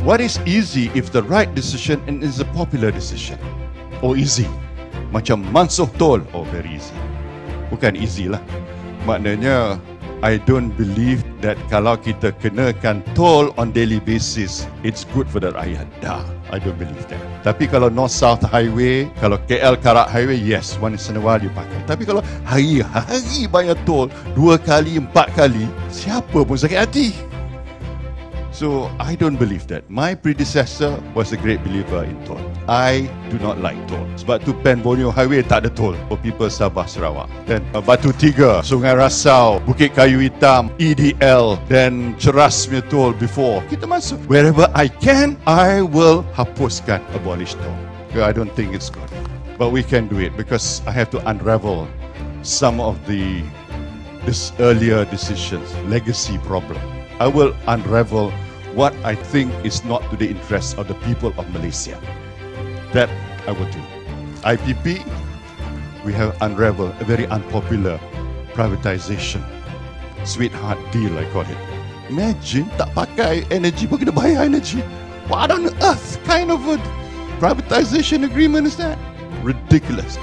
What is easy if the right decision and is a popular decision? Oh easy. Macam mansuh tol. Oh very easy. Bukan easy lah. Maknanya I don't believe that kalau kita kenakan toll on daily basis, it's good for the rakyat. Dah, I don't believe that. Tapi kalau North South Highway, kalau KL Karak Highway, yes, once in a while you pakai. Tapi kalau hari-hari bayar toll, dua kali, empat kali, siapa pun sakit hati. So I don't believe that. My predecessor was a great believer in toll. I do not like toll. Sebab tu Pen Borneo Highway tak ada toll for people Sabah Sarawak. Dan uh, Batu Tiga, Sungai Rasau, Bukit Kayu Hitam, EDL, dan Ceras punya toll before. Kita masuk. Wherever I can, I will hapuskan abolish toll. Because I don't think it's good. But we can do it because I have to unravel some of the this earlier decisions, legacy problem. I will unravel what I think is not to the interest of the people of Malaysia. That I will do. IPP, we have unraveled a very unpopular privatization. Sweetheart deal, I call it. Imagine tak pakai energy pun kena bayar energy. What on earth kind of a privatization agreement is that? Ridiculous.